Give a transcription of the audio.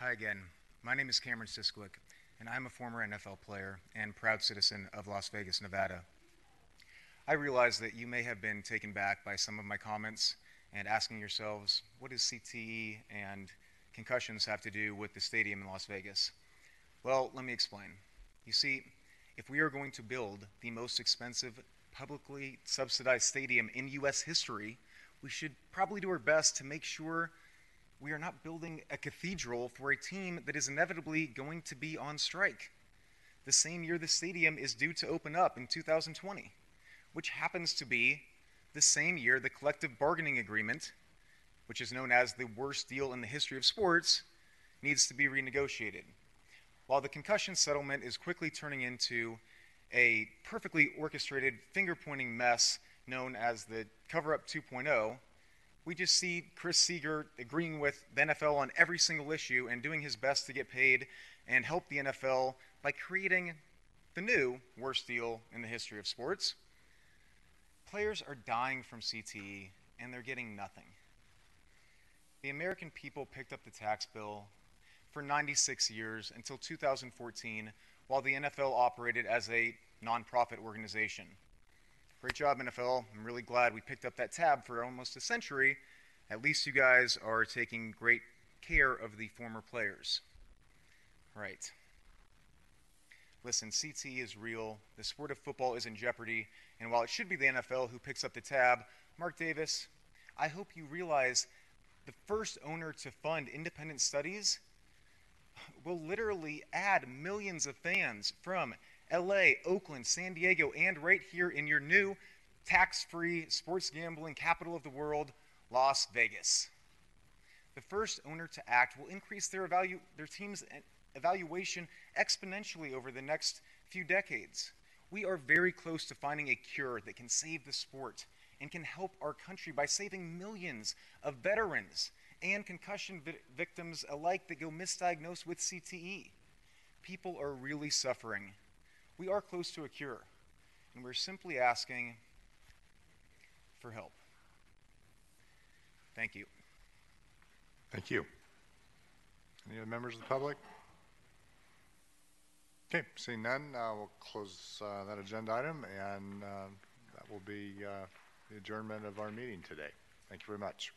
Hi again. My name is Cameron Siskowic, and I'm a former NFL player and proud citizen of Las Vegas, Nevada. I realize that you may have been taken back by some of my comments and asking yourselves, what does CTE and concussions have to do with the stadium in Las Vegas? Well, let me explain. You see, if we are going to build the most expensive publicly subsidized stadium in U.S. history, we should probably do our best to make sure we are not building a cathedral for a team that is inevitably going to be on strike. The same year the stadium is due to open up in 2020, which happens to be the same year the collective bargaining agreement, which is known as the worst deal in the history of sports, needs to be renegotiated. While the concussion settlement is quickly turning into a perfectly orchestrated finger pointing mess known as the Cover Up 2.0, we just see Chris Seeger agreeing with the NFL on every single issue and doing his best to get paid and help the NFL by creating the new worst deal in the history of sports. Players are dying from CTE and they're getting nothing. The American people picked up the tax bill for 96 years until 2014 while the NFL operated as a nonprofit organization. Great job, NFL. I'm really glad we picked up that tab for almost a century. At least you guys are taking great care of the former players. Right. Listen, CT is real. The sport of football is in jeopardy. And while it should be the NFL who picks up the tab, Mark Davis, I hope you realize the first owner to fund independent studies will literally add millions of fans from LA, Oakland, San Diego, and right here in your new tax free sports gambling capital of the world, Las Vegas. The first owner to act will increase their, evalu- their team's evaluation exponentially over the next few decades. We are very close to finding a cure that can save the sport and can help our country by saving millions of veterans and concussion vi- victims alike that go misdiagnosed with CTE. People are really suffering we are close to a cure, and we're simply asking for help. Thank you. Thank you. Any other members of the public? Okay, seeing none, uh, we'll close uh, that agenda item, and uh, that will be uh, the adjournment of our meeting today. Thank you very much.